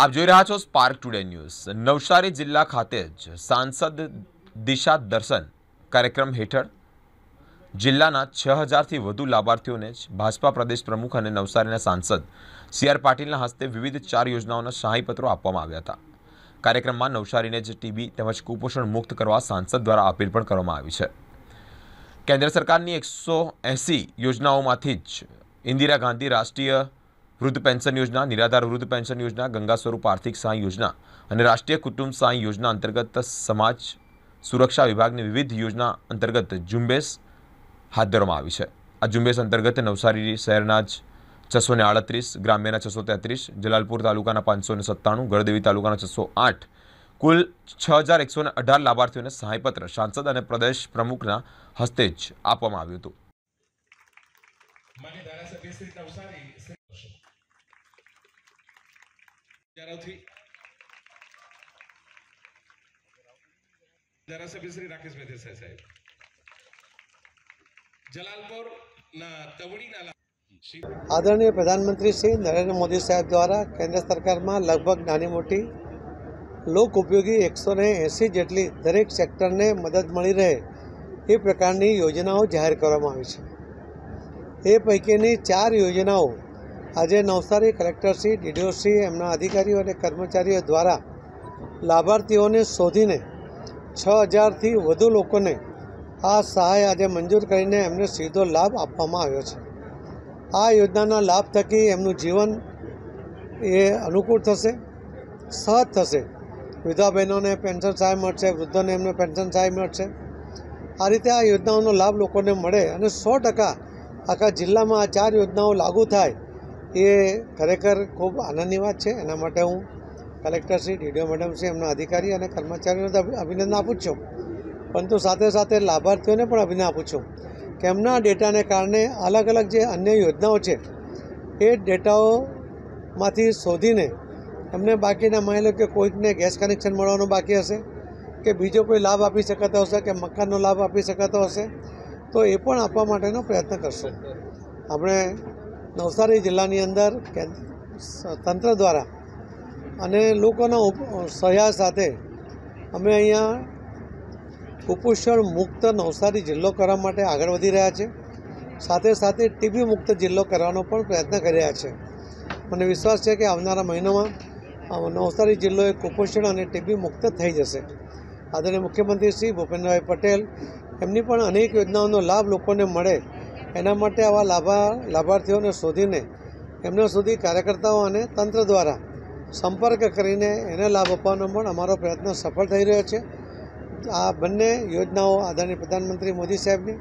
આપ જોઈ રહ્યા છો સ્પાર્ક ટુડે ન્યૂઝ નવસારી જિલ્લા ખાતે જ સાંસદ દિશા દર્શન કાર્યક્રમ હેઠળ જિલ્લાના છ હજારથી વધુ લાભાર્થીઓને જ ભાજપા પ્રદેશ પ્રમુખ અને નવસારીના સાંસદ સી આર પાટીલના હસ્તે વિવિધ ચાર યોજનાઓના સહાયપત્રો આપવામાં આવ્યા હતા. કાર્યક્રમમાં નવસારીને જ ટીબી તેમજ કુપોષણ મુક્ત કરવા સાંસદ દ્વારા અપીલ પણ કરવામાં આવી છે. કેન્દ્ર સરકારની એકસો એંસી યોજનાઓમાંથી જ ઇન્દિરા ગાંધી રાષ્ટ્રીય વૃદ્ધ પેન્શન યોજના, નિરાધાર વૃદ્ધ પેન્શન યોજના, ગંગા સ્વરૂપ આર્થિક સહાય યોજના અને રાષ્ટ્રીય કુટુંબ સહાય યોજના અંતર્ગત સમાજ સુરક્ષા વિભાગની વિવિધ યોજના અંતર્ગત ઝુંબેશ હાથ ધરવામાં આવી છે. આ ઝુંબેશ અંતર્ગત નવસારી શહેરના જ છસો ને આડત્રીસ, ગ્રામ્યના છસો તેત્રીસ, જલાલપુર તાલુકાના પાંચસો ને સત્તાણું, ગળદેવી તાલુકાના છસો આઠ, કુલ છ હજાર એકસો ને અઢાર લાભાર્થીઓને સહાયપત્ર સાંસદ અને પ્રદેશ પ્રમુખના હસ્તે જ આપવામાં આવ્યું હતું. ધારાસભ્ય શ્રી રાકેશ શ્રી વિચારોથી ધારાસભ્ય શ્રી રાકેશભાઈ દેસાઈ સાહેબ. જલાલપુર ના તવડીના આદરણીય પ્રધાનમંત્રી શ્રી નરેન્દ્ર મોદી સાહેબ દ્વારા કેન્દ્ર સરકારમાં લગભગ નાની મોટી, લોક ઉપયોગી એકસો એંસી જેટલી દરેક સેક્ટરને મદદ મળી રહે એ પ્રકારની યોજનાઓ જાહેર કરવામાં આવી છે. એ પૈકીની ચાર યોજનાઓ આજે નવસારી કલેક્ટરશ્રી ડીડીઓશ્રી એમના અધિકારીઓ અને કર્મચારીઓ દ્વારા લાભાર્થીઓને શોધીને છ હજારથી વધુ લોકોને આ સહાય આજે મંજૂર કરીને એમને સીધો લાભ આપવામાં આવ્યો છે. આ યોજનાના લાભ થકી એમનું જીવન એ અનુકૂળ થશે, સહજ થશે. વિધવા બહેનોને પેન્શન સહાય મળશે, વૃદ્ધોને એમને પેન્શન સહાય મળશે. આ રીતે આ યોજનાઓનો લાભ લોકોને મળે અને સો ટકા આખા જિલ્લામાં આ ચાર યોજનાઓ લાગુ થાય એ ખરેખર ખૂબ આનંદની વાત છે. એના માટે હું કલેક્ટરશ્રી ડીડીઓ મેડમશ્રી એમના અધિકારી અને કર્મચારીઓને તો અભિનંદન આપું છું. પરંતુ સાથે સાથે લાભાર્થીઓને પણ અભિનંદન આપું છું કે એમના ડેટાને કારણે અલગ અલગ જે અન્ય યોજનાઓ છે, એ ડેટાઓમાંથી શોધીને એમને બાકીના માની લો કે કોઈકને ગેસ કનેક્શન મળવાનું બાકી હશે, કે બીજો કોઈ લાભ આપી શકાતો હશે, કે મકાનનો લાભ આપી શકાતો હશે, તો એ પણ આપવા માટેનો પ્રયત્ન કરશું. આપણે નવસારી જિલ્લાની અંદર તંત્ર દ્વારા અને લોકોના સહયાગ સાથે અમે અહીંયા કુપોષણ મુક્ત નવસારી જિલ્લો કરવા માટે આગળ વધી રહ્યા છે. સાથે સાથે ટીબી મુક્ત જિલ્લો કરવાનો પણ પ્રયત્ન કરી રહ્યા છે. મને વિશ્વાસ છે કે આવનારા મહિનામાં નવસારી જિલ્લો એ કુપોષણ અને ટીબી મુક્ત થઈ જશે. આદરણીય મુખ્યમંત્રી શ્રી ભૂપેન્દ્રભાઈ પટેલ, એમની પણ અનેક યોજનાઓનો લાભ લોકોને મળે એના માટે આવા લાભા, લાભાર્થીઓને શોધીને એમના સુધી કાર્યકર્તાઓ અને તંત્ર દ્વારા સંપર્ક કરીને એને લાભ આપવાનો પણ અમારો પ્રયત્ન સફળ થઈ રહ્યો છે. આ બંને યોજનાઓ આદરણીય પ્રધાનમંત્રી મોદી સાહેબની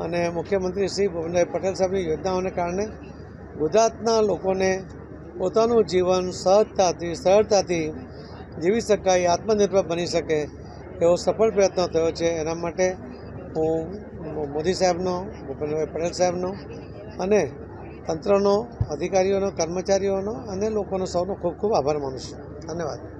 અને મુખ્યમંત્રી શ્રી ભુવનભાઈ પટેલ સાહેબની યોજનાઓને કારણે ગુજરાતના લોકોને પોતાનું જીવન સહજતાથી સરળતાથી જીવી શકાય, આત્મનિર્ભર બની શકે એવો સફળ પ્રયત્ન થયો છે. એના માટે હું મોદી સાહેબનો, ભૂપેન્દ્રભાઈ પટેલ સાહેબનો અને તંત્રનો, અધિકારીઓનો, કર્મચારીઓનો અને લોકોનો સૌનો ખૂબ ખૂબ આભાર માનું છું. ધન્યવાદ.